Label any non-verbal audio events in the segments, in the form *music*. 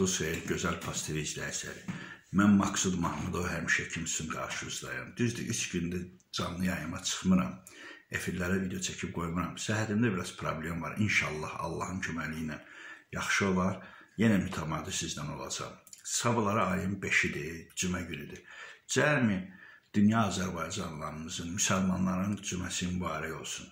Vaxtınız xeyir, gözəl pozitiv izləyiciləri. Mən Maksud Mahmudov həmişə kimsin qarşınızdayım. Düzdür, 3 gündür canlı yayıma çıxmıram. Efirlərə video çəkib qoymuram. Səhhətimdə biraz problem var. İnşallah Allahın köməyi ilə yaxşı olar. Yenə mütəmadi sizdən olacağam. Sabahlara ayın 5-idir, cümə günüdür. Cəmi dünya Azərbaycanlılarımızın, müsəlmanların cüməsi mübarək olsun.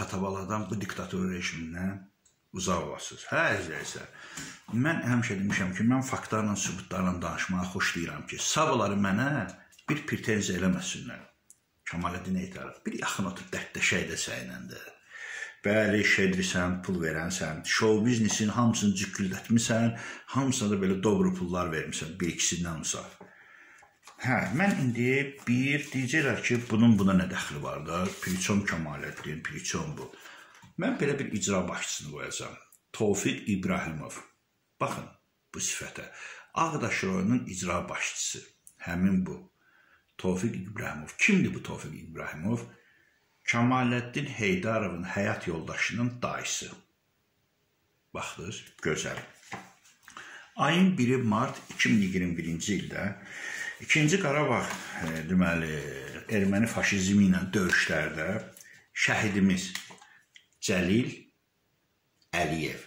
Xatabaladan bu diktator rejimindən uzaq olasınız. Hə, əzizlər. Mən həmişə demişəm ki, mən faktlarla, sübutlarla danışmağı xoşlayıram ki, sabahları mənə bir pretenziya eləməsinlər. Kamaləddin Eytarov bir yaxın otur dərdləşək də səninlə. Bəli, şedrisən, pul verənsən, show biznesin hamısını cükküldətmisən, hamısına da belə dobro pullar vermisən, bir ikisindən uzaq. Hə, mən indi bir deyəcəklər ki, bunun buna nə dəxli var da? Priçom Kamaləddin, priçom bu. Mən belə bir icra başçısını qoyacağam. Tofiq İbrahimov. Baxın bu sifətə. Ağdaş rayonunun icra başçısı. Həmin bu. Tofiq İbrahimov. Kimdir bu Tofiq İbrahimov? Kamaləddin Heydarovun həyat yoldaşının dayısı. Baxdınız, gözəl. Ayın 1-i mart 2021-ci ildə 2-ci Qarabağ e, deməli erməni faşizmi ilə döyüşlərdə şəhidimiz Cəlil Əliyev.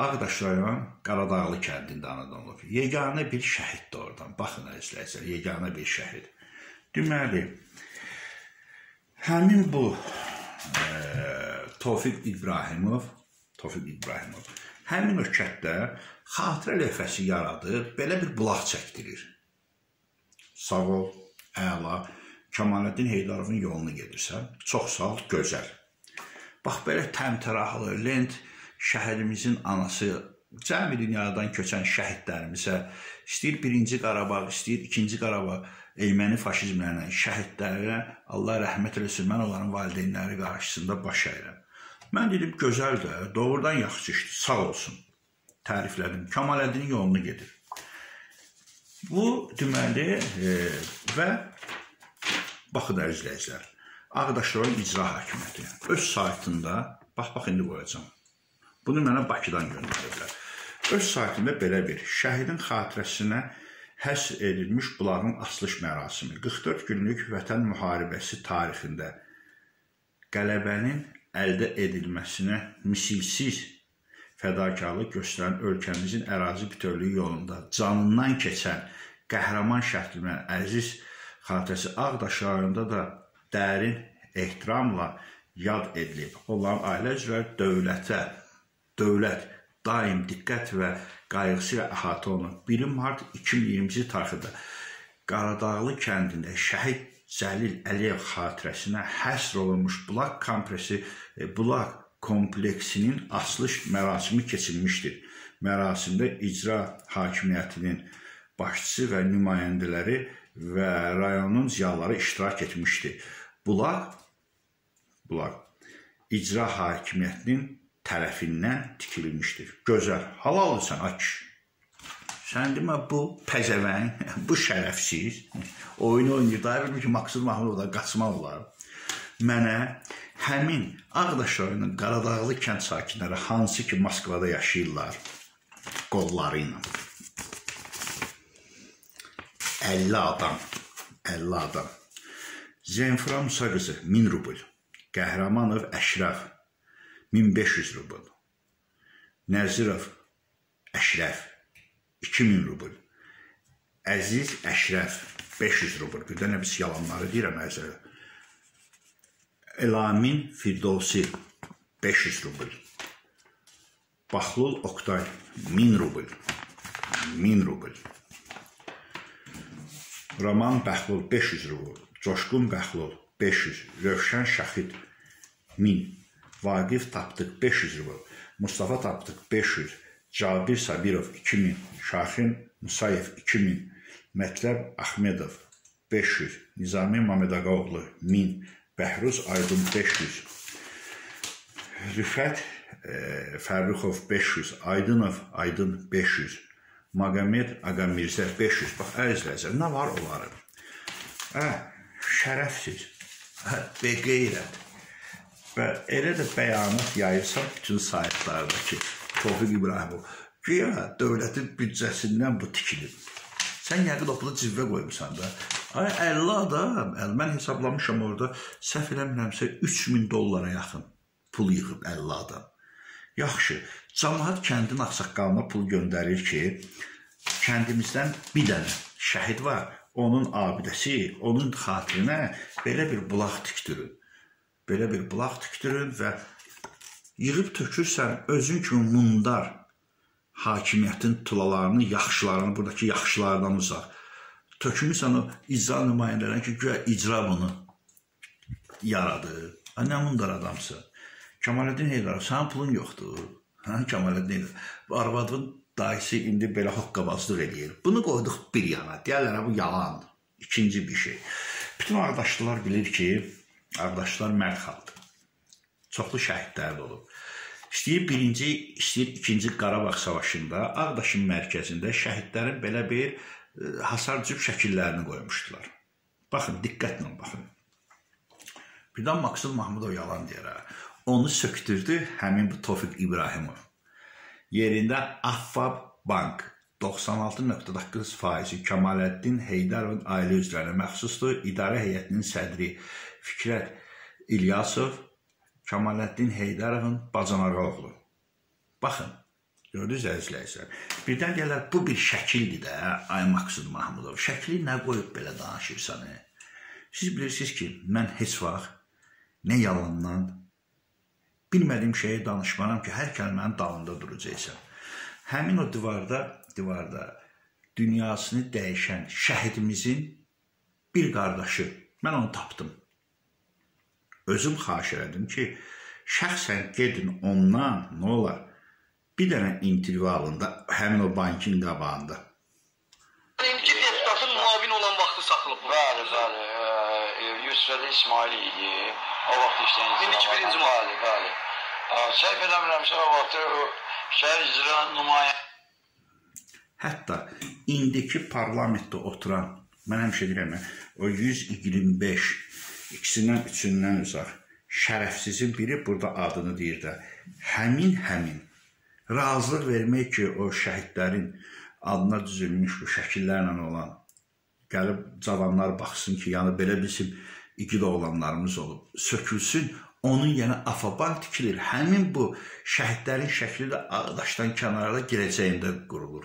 Ağdaş rayon Qaradağlı kəndində anadan olub. Yeganə bir şəhiddir oradan. Baxın əzizlər, yeganə bir şəhid. Deməli, həmin bu e, Tofiq İbrahimov, Tofiq İbrahimov həmin o kənddə xatirə lövhəsi yaradıb, belə bir bulaq çəkdirir. Sağ ol, əla. Kamaləddin Heydarovun yolunu gedirsən. Çox sağ ol, gözəl. Bax belə təmtəraqlı lent şəhidimizin anası cəmi dünyadan köçən şəhidlərimizə istəyir 1-ci Qarabağ, istəyir 2-ci Qarabağ erməni faşizmlərinə, şəhidlərinə Allah rəhmət eləsin. Mən onların valideynləri qarşısında baş əyirəm. Mən dedim gözəldir, doğrudan yaxşı işdir, sağ olsun. Təriflədim. Kamaləddinin yolunu gedir. Bu deməli e, və baxın əzizləyicilər. Ağdaş rayon icra hakimiyyəti öz saytında bax bax indi qoyacağam. Bunu mənə Bakıdan göndəriblər. Öz saytında belə bir şəhidin xatirəsinə həsr edilmiş bulağın açılış mərasimi 44 günlük vətən müharibəsi tarixində qələbənin əldə edilməsinə misilsiz fədakarlıq göstərən ölkəmizin ərazi bütövlüyü yolunda canından keçən qəhrəman şəhidimizin əziz xatirəsi Ağdaş rayonunda da dərin ehtiramla yad edilib. Onların ailə üzvləri dövlətə, dövlət daim diqqət və qayğısı ilə əhatə olunur. 1 mart 2020-ci tarixdə Qaradağlı kəndində şəhid Cəlil Əliyev xatirəsinə həsr olunmuş bulaq komplesi, e, bulaq kompleksinin açılış mərasimi keçirilmişdir. Mərasimdə icra hakimiyyətinin başçısı və nümayəndələri və rayonun ziyalıları iştirak etmişdi. Bunlar bunlar icra hakimiyyətinin tərəfindən tikilmişdir. Gözəl. Halalsan aç. Sən demə bu pəzəvən, *laughs* bu şərəfsiz oyun oynayır. Daha bilmir ki, Maksud Mahmudovdan qaçmaq olar. Mənə həmin Ağdaş rayonunun Qaradağlı kənd sakinləri hansı ki Moskvada yaşayırlar qolları ilə 50 adam, 50 adam Zenfira Musa qızı 1000 rubl. Qəhrəmanov Əşrəf 1500 rubl. Nəzirov Əşrəf 2000 rubl. Əziz Əşrəf 500 rubl. Bir dənə biz yalanları deyirəm əzələ. Elamin Firdovsi 500 rubl. Baxlul Oktay 1000 rubl. 1000 rubl. Roman Bəxlul 500 rubl. Coşqun Bəxlov 500, Rövşən Şaxid 1000, Vaqif Tapdıq 500 rubl, Mustafa Tapdıq 500, Cabir Sabirov 2000, Şaxin Musayev 2000, Mətləb Ahmedov 500, Nizami Mamedaqoğlu 1000, Bəhruz Aydın 500, Rüfət e, Fərruxov 500, Aydınov Aydın 500, Maqamed Aqamirzə 500. Bax, əzizlər, nə var onların? Hə, şərəfsiz, beqeyrət və elə də bəyanat yayırsan bütün saytlarda ki, Tofiq İbrahimov Güya dövlətin büdcəsindən bu tikilib. Sən yəqin o pulu cibə qoymusan da. Ay 50 adam, əl mən hesablamışam orada səhv eləmirəmsə 3000 dollara yaxın pul yığıb 50 adam. Yaxşı, cəmaət kəndin ağsaqqalına pul göndərir ki, kəndimizdən bir dənə şəhid var. Onun abidəsi, onun xatirinə belə bir bulaq tikdirin. Belə bir bulaq tikdirin və yığıb tökürsən özün kimi mundar hakimiyyətin tulalarını, yaxşılarını, buradakı yaxşılardan uzaq. Tökmüsən o icra nümayəndələrinə ki, güya icra bunu yaradır. A, nə mundar adamsın. Kemaləddin Heydərov, sənin pulun yoxdur. Hə, Kemaləddin Heydərov. Bu arvadın dayısı indi belə hoqqabazlıq eləyir. Bunu qoyduq bir yana. Deyərlər, bu yalan. İkinci bir şey. Bütün qardaşlar bilir ki, qardaşlar mərd xalqdır. Çoxlu şəhidlər olub. İstəyir birinci, istəyir ikinci Qarabağ savaşında Ağdaşın mərkəzində şəhidlərin belə bir e, hasar cüb şəkillərini qoymuşdular. Baxın, diqqətlə baxın. Birdən Maksud Mahmudov yalan deyir. Onu söktürdü həmin bu Tofiq İbrahimov. Yerində Affab Bank 96.9 faizi Kemaləddin Heydarovun ailə üzvlərinə məxsusdur. İdarə heyətinin sədri Fikrət İlyasov Kamaləddin Heydarovun bacanağı oğlu. Baxın, gördünüz əzizləyicilər. Birdən gələr bu bir şəkildir də, ay Maksud Mahmudov. Şəkli nə qoyub belə danışırsan? He? Siz bilirsiniz ki, mən heç vaxt nə yalandan bilmədiyim şeyi danışmaram ki, hər kəlmənin dalında duracaqsan. Həmin o divarda, divarda dünyasını dəyişən şəhidimizin bir qardaşı, mən onu tapdım özüm xahiş elədim ki, şəxsən gedin ondan nə olar? Bir dənə intervyu alında həmin o bankın qabağında. İndiki Yusuf İsmail idi. O vaxt işləyən. İndiki birinci Bəli, bəli. Səhv eləmirəmsə o vaxt şəhər icra nümayə Hətta indiki parlamentdə oturan, mən həmişə deyirəm, o 125 ikisindən üçündən uzaq şərəfsizin biri burada adını deyir də həmin həmin razılıq vermək ki, o şəhidlərin adına düzülmüş bu şəkillərlə olan gəlib cavanlar baxsın ki, yəni belə bizim igid oğlanlarımız olub, sökülsün, onun yəni afaban tikilir. Həmin bu şəhidlərin şəkli də Ağdaşdan kənarda girəcəyində qurulur.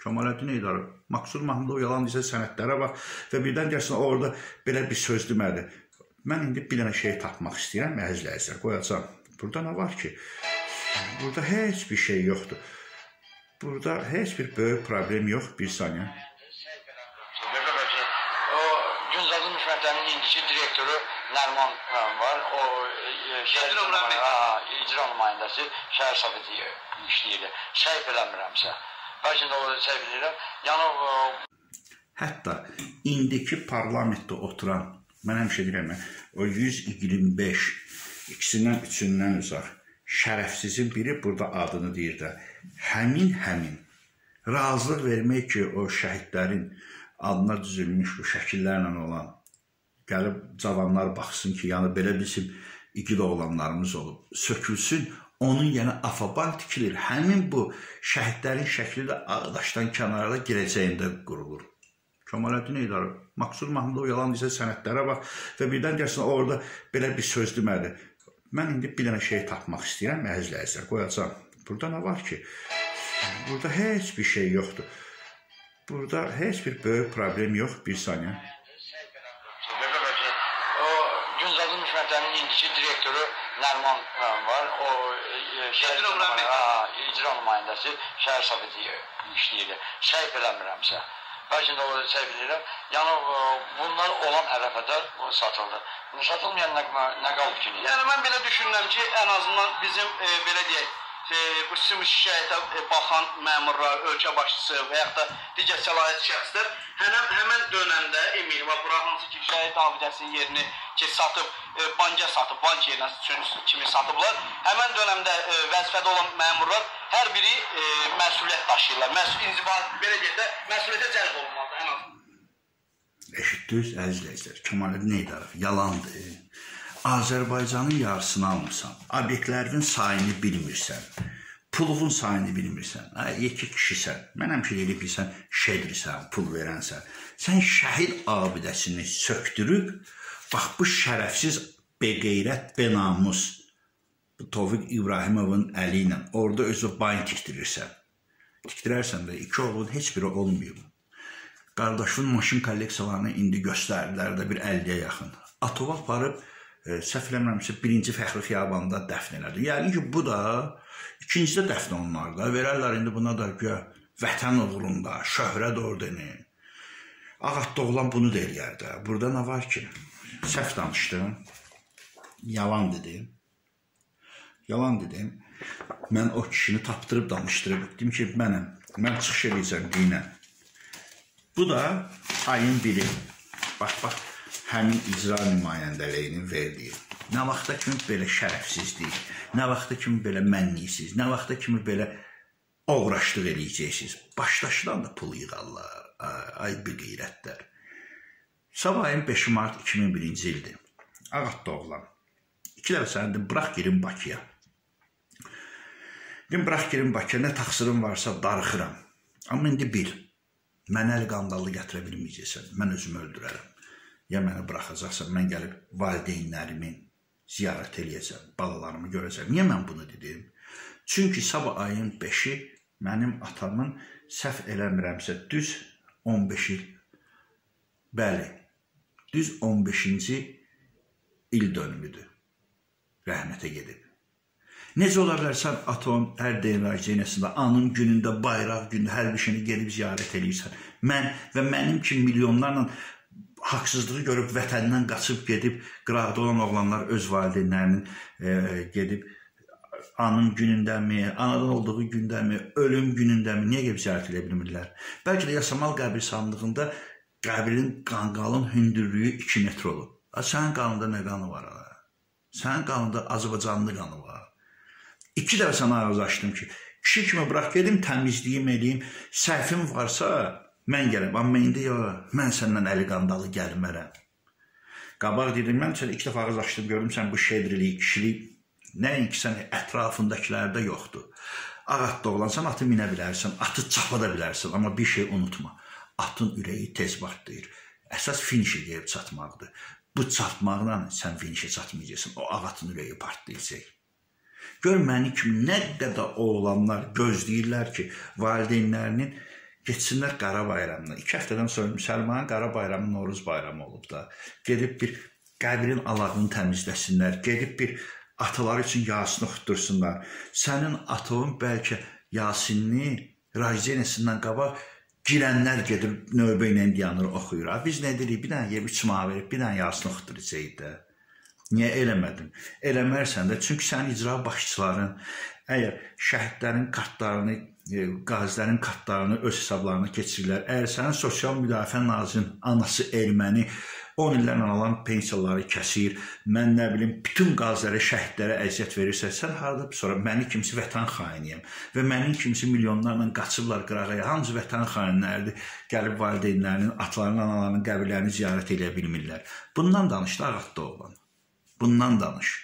Kemaləddin Eydarov, Maksud Mahmudov yalan desə sənədlərə bax və birdən gəlsin orada belə bir söz demədi. Mən indi bir dənə şey tapmaq istəyirəm, əzizləyicilər, qoyacam. Burada nə var ki? Burada heç bir şey yoxdur. Burada heç bir böyük problem yox, bir saniyə. O Günzadın Müşmətənin indiki direktoru Nərman var. O şəhər icra nümayəndəsi şəhər soveti işləyir. Səhv eləmirəmsə. Bəlkə də o səhv edirəm. Yəni Hətta indiki parlamentdə oturan Mən həmişə deyirəm, o 125 ikisindən üçündən uzaq şərəfsizin biri burada adını deyir də həmin həmin razılıq vermək ki, o şəhidlərin adına düzülmüş bu şəkillərlə olan gəlib cavanlar baxsın ki, yəni belə bizim igid oğlanlarımız olub, sökülsün, onun yəni afaban tikilir. Həmin bu şəhidlərin şəkli də Ağdaşdan kənarda girəcəyində qurulur. Kemaləddin Eydarov, Maksud Mahmudov yalan desə sənədlərə bax və birdən gəlsin orada belə bir söz demədi. Mən indi bir dənə şey tapmaq istəyirəm, əzizləyicilər, qoyacam. Burada nə var ki? Burada heç bir şey yoxdur. Burada heç bir böyük problem yox, bir saniyə. O Günzadın Müşmətənin indiki direktoru Nərman var. O şəhər icra nümayəndəsi şəhər soveti işləyir. Səhv eləmirəmsə. Bəlkə də o səhv edirəm. Yəni bunlar olan ərəfədə satıldı. Satılmayan nə, nə qalıb ki? Yəni mən belə düşünürəm ki, ən azından bizim e, belə deyək, bu sizin şikayətə baxan məmurlar, ölkə başçısı və yaxud da digər səlahiyyət şəxslər həmən həmən dönəmdə Emil və bura hansı ki, şəhid abidəsinin yerini ki, satıb, e, banka satıb, bank yerinə kimi satıblar. Həmən dönəmdə e, vəzifədə olan məmurlar hər biri e, məsuliyyət daşıyırlar. Məsul inzibat belə deyək də məsuliyyətə cəlb olunmalıdır ən azından. Eşitdiniz əzizləyicilər, Kemaləddin Eydarov yalandır. Azərbaycanın yarısını almısan, obyektlərin sayını bilmirsən. pulun sayını bilmirsən. Ay, yekə kişisən. Mən həmişə deyib bilsən, şedirsən, pul verənsən. Sən şəhid abidəsini sökdürüb, bax bu şərəfsiz beqeyrət, benamus Tofiq İbrahimovun əli ilə orada özü bank tikdirirsən. Tikdirərsən də iki oğlun heç biri olmayıb. Qardaşın maşın kolleksiyalarını indi göstərdilər də bir 50-yə yaxın. Atova aparıb səhv eləmirəmsə birinci Fəxri Xiyabanda dəfn elədi. Yəni ki, bu da İkincidə dəfn olunarlar da. Verərlər indi buna da güya vətən uğrunda, şöhrət ordeni. Ağatda oğlan bunu da eləyər də. Burada nə var ki? Səhv danışdım. Yalan dedim. Yalan dedim. Mən o kişini tapdırıb danışdırıb dedim ki, mənəm. Mən çıxış edəcəm dinə. Bu da ayın biri. Bax, bax, həmin icra nümayəndəliyinin verdiyi. Nə vaxta kimi belə şərəfsizlik, nə vaxta kimi belə mənliksiz, nə vaxta kimi belə oğraşlıq eləyəcəksiniz. Başdaşdan da pul yığarlar. Ay bir qeyrətlər. Sabah ayın 5 mart 2001-ci ildir. Ağatda oğlan. İki dəfə sənədim, bırax girim Bakıya. Dedim, bırax girim Bakıya, nə taxsırım varsa darıxıram. Amma indi bil, mənə əl qandallı gətirə bilməyəcəksən, mən özümü öldürərəm. Ya məni buraxacaqsan, mən gəlib valideynlərimin ziyarət eləyəcəm, balalarımı görəcəm. Niyə mən bunu dedim? Çünki sabah ayın 5-i mənim atamın səhv eləmirəmsə düz 15 il bəli, düz 15-ci il dönümüdür. Rəhmətə gedib. Necə ola bilər sən atom hər deyən rəcinəsində anın günündə, bayraq günündə hər bir şeyini gedib ziyarət eləyirsən. Mən və mənim kimi milyonlarla haqsızlığı görüb vətənindən qaçıb gedib qıraqda olan oğlanlar öz valideynlərinin e, gedib anın günündəmi, anadan olduğu gündəmi, ölüm günündəmi niyə gəlib ziyarət edə bilmirlər? Bəlkə də Yasamal qəbirstanlığında qəbrin qanqalın hündürlüyü 2 metr olub. Sənin qanında nə qanı var ala? Sənin qanında Azərbaycanlı qanı var. İki dəfə sənə ağız açdım ki, kişi kimi bıraq gedim, təmizliyim eləyim, səhvim varsa Mən gələm, amma indi yox, mən səndən əli qandalı gəlmərəm. Qabaq dedim, mən sənə iki dəfə ağız açdım, gördüm sən bu şedrilik, kişilik nəinki sən ətrafındakilərdə yoxdur. Ağatda olansan atı minə bilərsən, atı çapa da bilərsən, amma bir şey unutma. Atın ürəyi tez partlayır. Əsas finişə gəlib çatmaqdır. Bu çatmaqla sən finişə çatmayacaqsan. O ağatın ürəyi partlayacaq. Gör məni kimi nə qədər oğlanlar gözləyirlər ki, valideynlərinin Getsinlər Qara bayramına. 2 həftədən sonra müsəlmanın Qara bayramı Noruz bayramı olub da. Gedib bir qəbrin alağını təmizləsinlər. Gedib bir ataları üçün Yasin oxutdursunlar. Sənin atın bəlkə Yasinni Rajdenesindən qabaq girənlər gedib növbə ilə dayanır oxuyur. Biz nə dedik? Bir dənə yeb içmə verib, bir dənə Yasin oxutduracağıq da. Niyə eləmədin? Eləmərsən də çünki sənin icra başçıların əgər şəhidlərin kartlarını E, qazilərin kartlarını öz hesablarına keçirirlər. Əgər sənin sosial müdafiə nazirinin anası erməni 10 illərlə alan pensiyaları kəsir, mən nə bilim, bütün qazilərə, şəhidlərə əziyyət verirsə, sən harda sonra məni kimisi vətən xainiyəm və mənim kimisi milyonlarla qaçıblar qırağaya. Hamısı vətən xainləridir. Gəlib valideynlərinin, atalarının, analarının qəbirlərini ziyarət edə bilmirlər. Bundan danışdı ağatda oğlan. Bundan danış.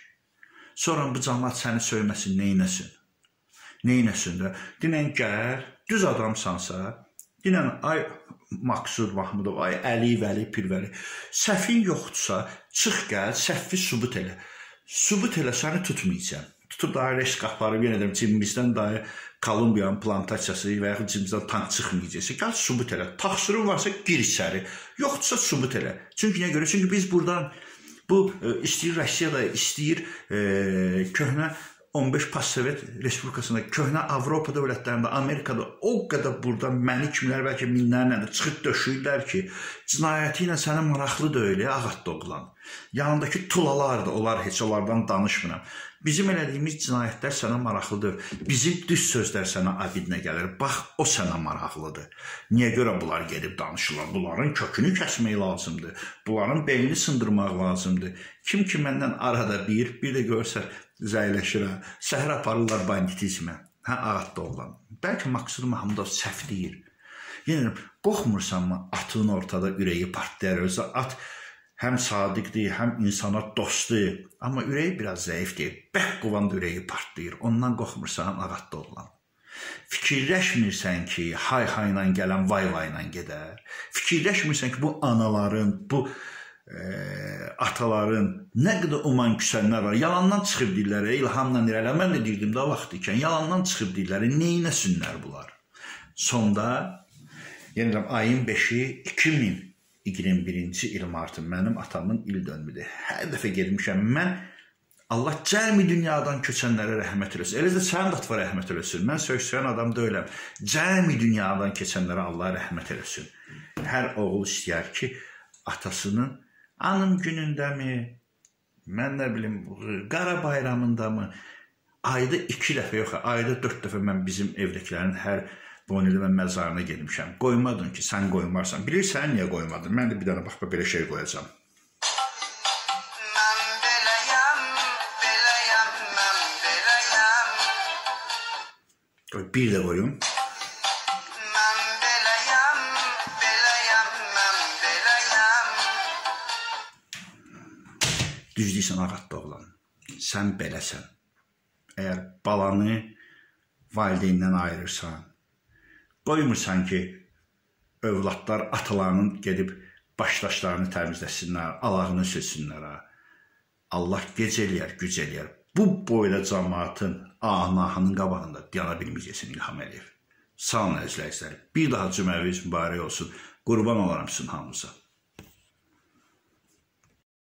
Sonra bu cəmaət səni söyməsin, neynəsin? Neynəsin də. Dinən gəl, düz adamsansa, dinən ay Maksud Mahmudov, ay Əli Vəli Pirvəli, səhvin yoxdursa, çıx gəl, səhvi sübut elə. Sübut elə səni tutmayacağam. Tutub daha risk aparıb yenə deyim cibimizdən daha Kolumbiyanın plantasiyası və yaxud cibimizdən tank çıxmayacaqsa, gəl sübut elə. Taxsırın varsa gir içəri. Yoxdursa sübut elə. Çünki niyə görə? Çünki biz burdan bu e, istəyir Rusiya da istəyir e, köhnə 15 postsovet respublikasında, köhnə Avropa dövlətlərində, Amerikada o qədər burada məni kimlər bəlkə minlərlə də çıxıb döşüyürlər ki, cinayəti ilə sənə maraqlı deyil, ağatda oğlan. Yanındakı tulalar da, onlar heç onlardan danışmıram. Bizim elədiyimiz cinayətlər sənə maraqlıdır. Bizim düz sözlər sənə abidinə gəlir. Bax, o sənə maraqlıdır. Niyə görə bunlar gedib danışırlar? Bunların kökünü kəsmək lazımdır. Bunların beynini sındırmaq lazımdır. Kim ki məndən arada bir, bir də görsə zəyləşir. Səhər aparırlar banditizmə. Hə, ağatda oğlan. Bəlkə Maksud Mahmudov səhv deyir. Yenə qorxmursanmı atın ortada ürəyi partlayar, özü at həm sadiqdir, həm insana dostdur, amma ürəyi biraz zəifdir. Bəh qovanda ürəyi partlayır. Ondan qorxmursan, ağatda olan. Fikirləşmirsən ki, hay-hayla gələn vay-vayla gedər. Fikirləşmirsən ki, bu anaların, bu e, ataların nə qədər uman küsənlər var. Yalandan çıxıb deyirlər, ilhamla irələ. Mən də deyirdim da vaxt ikən, yalandan çıxıb deyirlər, neynəsinlər bunlar? Sonda yenə ayın 5-i 2000 21-ci il martı mənim atamın il dönümüdür. Hər dəfə getmişəm mən Allah cəmi dünyadan köçənlərə rəhmət eləsin. Eləcə sənin də atva rəhmət eləsin. Mən söhsəyən adam deyiləm. Cəmi dünyadan keçənlərə Allah rəhmət eləsin. Hər oğul istəyər ki, atasının anım günündəmi, mən nə bilim, qara bayramındamı ayda 2 dəfə yox, ayda 4 dəfə mən bizim evdəkilərin hər Bonili mən məzarına getmişəm. Qoymadın ki, sən qoymarsan. Bilirsən niyə qoymadın? Mən də bir dənə bax belə şey qoyacağam. Bir də qoyum. Düz deyirsən ağatda oğlan. Sən beləsən. Əgər balanı valideyndən ayırırsan, Qoymursan ki, övladlar atalarının gedib başdaşlarını təmizləsinlər, alağını silsinlər. Allah gec eləyər, güc eləyər. Bu boyda cəmaatın anahının qabağında dayana bilməyəcəksin İlham Əliyev. Olun əzizlər. Bir daha cümləviz mübarək olsun. Qurban olaram sizin hamınıza.